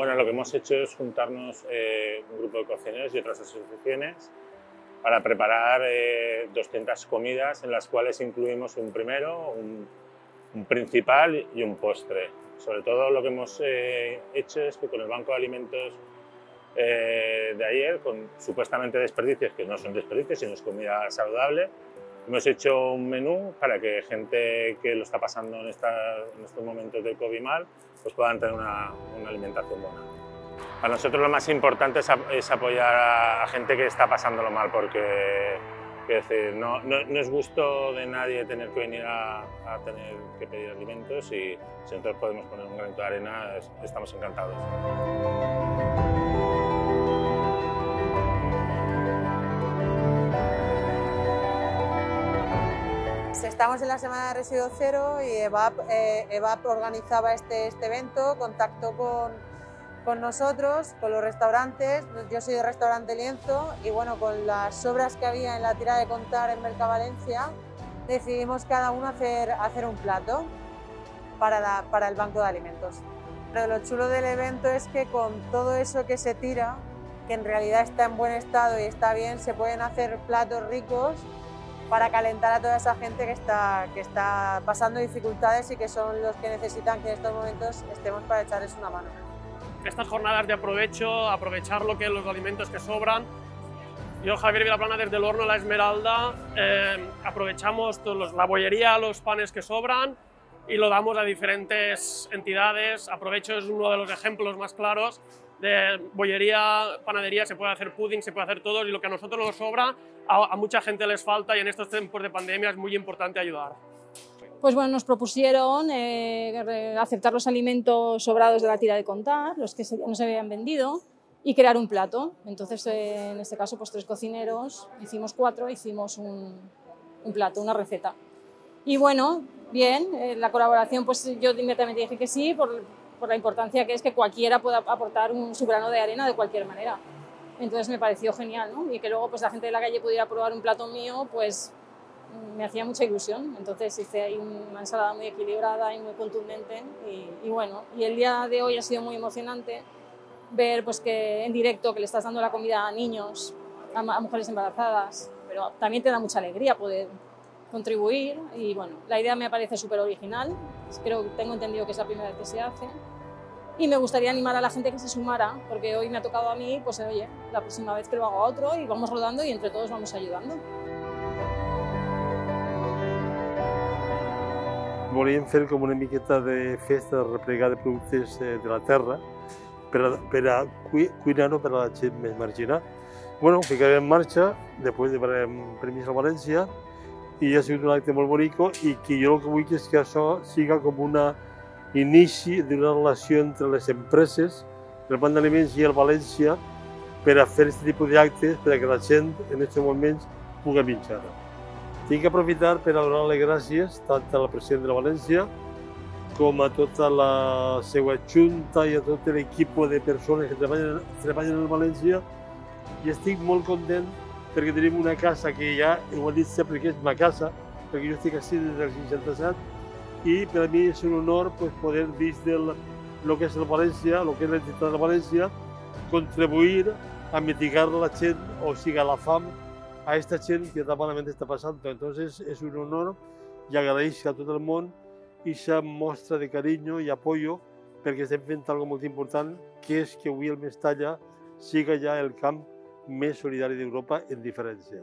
Bueno, lo que hemos hecho es juntarnos eh, un grupo de cocineros y otras asociaciones para preparar 200 comidas en las cuales incluimos un primero, un, un principal y un postre. Sobre todo lo que hemos hecho es que con el Banco de Alimentos eh, de ayer con supuestamente desperdicios, que no son desperdicios, sino es comida saludable. Hemos hecho un menú para que gente que lo está pasando en, en estos momentos del COVID mal, pues puedan tener una, una alimentación buena. Para nosotros lo más importante es, apoyar a, gente que está pasándolo mal, porque decir, no, no, no, es gusto de nadie tener que venir a, a, tener que pedir alimentos y si nosotros podemos poner un granito de arena, estamos encantados. Estamos en la semana de Residuo Cero y EVAP, eh, organizaba este, este, evento, contactó con, con, nosotros, con los restaurantes. Yo soy de restaurante Lienzo y bueno, con las sobras que había en la tira de contar en Mercavalencia, decidimos cada uno hacer, hacer un plato para, para el banco de alimentos. Pero lo chulo del evento es que con todo eso que se tira, que en realidad está en buen estado y está bien, se pueden hacer platos ricos para calentar a toda esa gente que está, que está pasando dificultades y que son los que necesitan que en estos momentos estemos para echarles una mano. Estas jornadas de aprovecho, aprovechar lo que los alimentos que sobran. Yo, Javier Vilaplana, desde el horno La Esmeralda, eh, aprovechamos los, la bollería, los panes que sobran y lo damos a diferentes entidades. Aprovecho es uno de los ejemplos más claros de bollería, panadería, se puede hacer pudding, se puede hacer todo y lo que a nosotros nos sobra, a, mucha gente les falta y en estos tiempos de pandemia es muy importante ayudar. Pues bueno, nos propusieron eh, aceptar los alimentos sobrados de la tira de contar, los que no se habían vendido, y crear un plato. Entonces, eh, en este caso, pues tres cocineros, hicimos cuatro, hicimos un, plato, una receta. Y bueno, bien, eh, la colaboración, pues yo inmediatamente dije que sí, por, por la importancia que es que cualquiera pueda aportar un, su grano de arena de cualquier manera. Entonces me pareció genial, ¿no? Y que luego pues la gente de la calle pudiera probar un plato mío, pues me hacía mucha ilusión. Entonces hice ahí una ensalada muy equilibrada y muy contundente. Y, bueno, y el día de hoy ha sido muy emocionante ver pues que en directo que le estás dando la comida a niños, a mujeres embarazadas, pero también te da mucha alegría poder contribuir y bueno, la idea me parece súper original, creo tengo entendido que es la primera vez que se hace y me gustaría animar a la gente que se sumara, porque hoy me ha tocado a mí, pues oye, la próxima vez que lo hago a otro y vamos rodando y entre todos vamos ayudando. Volíem fer com una miqueta de festa de replegar de productes eh, de la terra per a, per a cuinar-ho per a la gent més marginal. Bueno, ficarem en marxa, després llevarem permís a València i ha sigut un acte molt bonic i que jo el que vull és que això siga com un inici d'una relació entre les empreses, el Banc d'Aliments i el València per a fer aquest tipus d'actes perquè la gent en aquests moments pugui menjar. Tinc que aprofitar per a donar les gràcies tant al president de la València com a tota la seva junta i a tot l'equip de persones que treballen, treballen en València i estic molt content perquè tenim una casa que ja, he dit sempre que és ma casa, perquè jo estic així des del 67 i per a mi és un honor pues, poder des del lo que és el València, el que és l'entitat de València, contribuir a mitigar la gent, o sigui, la fam, a aquesta gent que tan malament està passant. Entonces és un honor i agraeix a tot el món aquesta mostra de carinyo i apoyo perquè estem fent algo molt important, que és que avui el Mestalla siga ja el camp més solidari d'Europa en diferència.